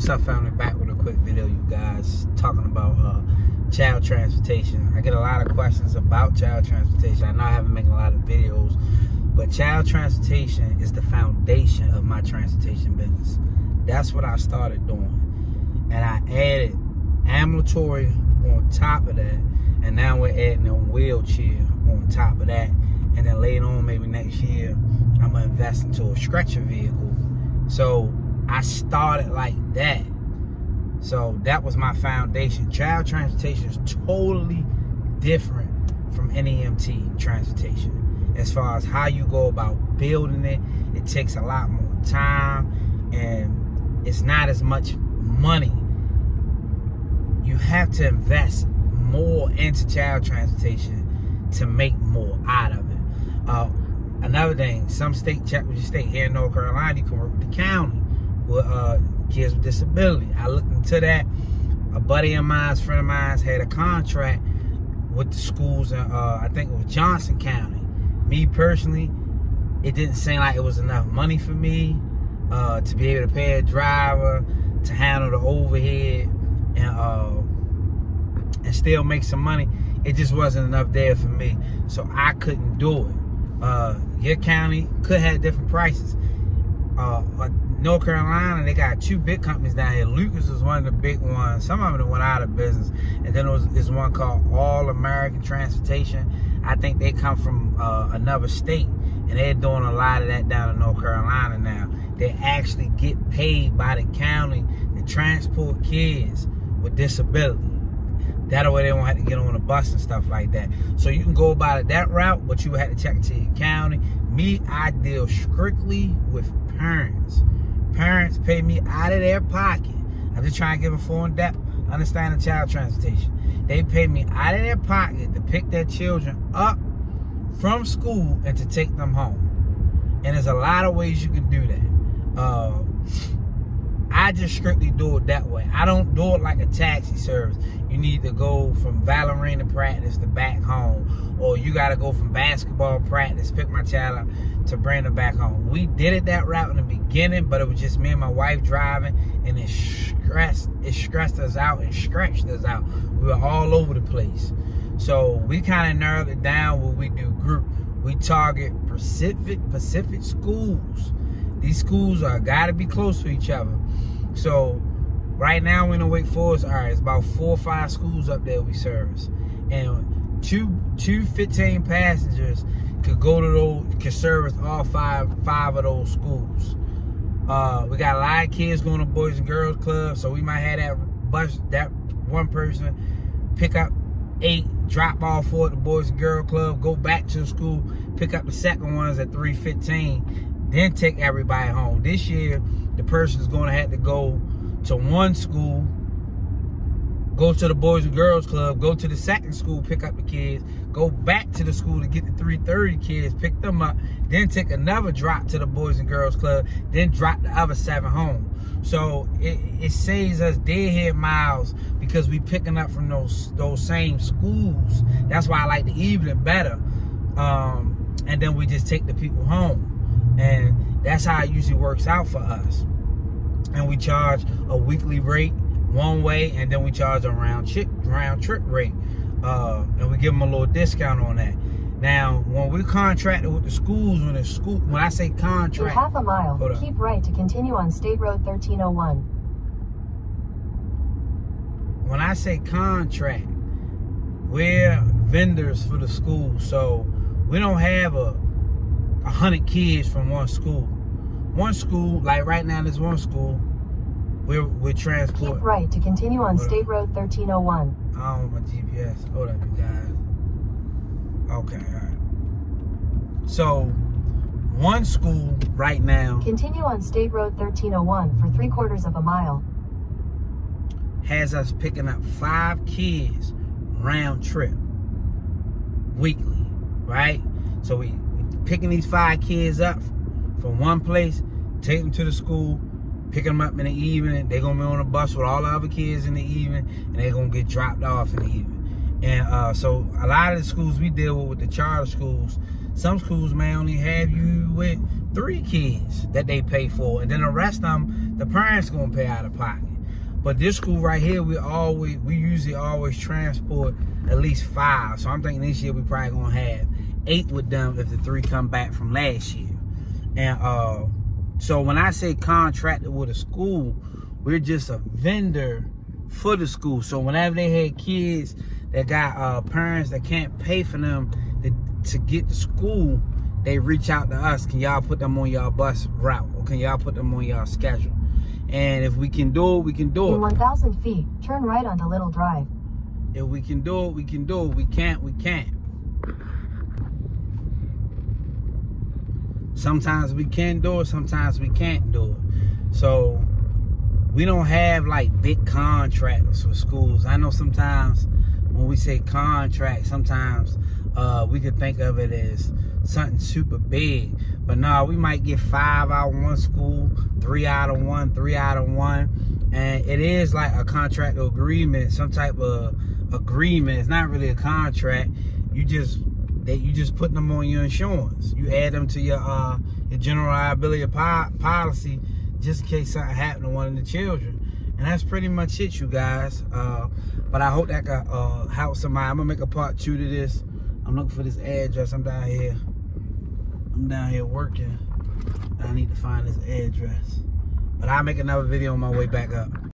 What's up, family? Back with a quick video, you guys, talking about uh, child transportation. I get a lot of questions about child transportation. I know I haven't made a lot of videos, but child transportation is the foundation of my transportation business. That's what I started doing. And I added ambulatory on top of that. And now we're adding a wheelchair on top of that. And then later on, maybe next year, I'm gonna invest into a stretcher vehicle. So I started like that. So that was my foundation. Child transportation is totally different from NEMT transportation. As far as how you go about building it, it takes a lot more time and it's not as much money. You have to invest more into child transportation to make more out of it. Uh, another thing, some state check with your state here in North Carolina, you can work with the county with uh, kids with disability. I looked into that. A buddy of mine, a friend of mine, had a contract with the schools in, uh, I think it was Johnston County. Me personally, it didn't seem like it was enough money for me uh, to be able to pay a driver, to handle the overhead, and uh, and still make some money. It just wasn't enough there for me, so I couldn't do it. Uh, your county could have different prices. Uh, North Carolina, they got two big companies down here. Lucas is one of the big ones. Some of them went out of business. And then there was this one called All American Transportation. I think they come from uh, another state. And they're doing a lot of that down in North Carolina now. They actually get paid by the county to transport kids with disability. That way they won't have to get on a bus and stuff like that. So you can go about it that route, but you have to check to your county. Me, I deal strictly with parents parents pay me out of their pocket. I'm just trying to give a full in depth understanding child transportation. They pay me out of their pocket to pick their children up from school and to take them home. And there's a lot of ways you can do that. I just strictly do it that way. I don't do it like a taxi service. You need to go from Valerina practice to back home, or you got to go from basketball practice, pick my child up to bring them back home. We did it that route in the beginning, but it was just me and my wife driving, and it stressed it stressed us out and stretched us out. We were all over the place. So we kind of narrowed it down what we do group. We target Pacific Pacific schools. These schools are got to be close to each other. So right now we're in Wake Forest, all right, it's about four or five schools up there we service. And two two 15 passengers could go to those could service all five five of those schools. Uh, we got a lot of kids going to Boys and Girls Club, so we might have that bus that one person pick up eight, drop off four at the Boys and Girls Club, go back to the school, pick up the second ones at 315, then take everybody home. This year, the person is going to have to go to one school, go to the Boys and Girls Club, go to the second school, pick up the kids, go back to the school to get the 330 kids, pick them up, then take another drop to the Boys and Girls Club, then drop the other seven home. So it, it saves us deadhead miles because we picking up from those those same schools. That's why I like the evening better. Um, and then we just take the people home. And that's how it usually works out for us. And we charge a weekly rate one way and then we charge a round trip round trip rate uh, and we give them a little discount on that. Now when we contracted with the schools when the school when i say contract in half a mile. keep right to continue on state road 1301 when i say contract we're vendors for the school so we don't have a, a hundred kids from one school one school, like right now, there's one school. We're we're transport. Keep right to continue on State Road 1301. I don't my GPS. Hold up, you guys. Okay, all right. So, one school right now. Continue on State Road 1301 for three quarters of a mile. Has us picking up five kids round trip weekly, right? So we picking these five kids up from one place, take them to the school, pick them up in the evening. They're gonna be on a bus with all the other kids in the evening, and they're gonna get dropped off in the evening. And uh, so a lot of the schools we deal with, with the charter schools, some schools may only have you with three kids that they pay for, and then the rest of them, the parents gonna pay out of pocket. But this school right here, we always we usually always transport at least five. So I'm thinking this year we probably gonna have eight with them if the three come back from last year. And uh, so when I say contracted with a school, we're just a vendor for the school. So whenever they had kids that got uh, parents that can't pay for them to, to get to school, they reach out to us. Can y'all put them on y'all bus route? Or can y'all put them on y'all schedule? And if we can do it, we can do In it. 1,000 feet, turn right onto Little Drive. If we can do it, we can do it. We can't, we can't. Sometimes we can do it, sometimes we can't do it. So we don't have like big contracts for schools. I know sometimes when we say contract, sometimes uh, we could think of it as something super big. But no, we might get five out of one school, three out of one, three out of one. And it is like a contract agreement, some type of agreement. It's not really a contract. You just that you just putting them on your insurance. You add them to your uh your general liability policy just in case something happened to one of the children. And that's pretty much it, you guys. Uh, but I hope that can uh, help somebody. I'm gonna make a part two to this. I'm looking for this address. I'm down here. I'm down here working. I need to find this address. But I'll make another video on my way back up.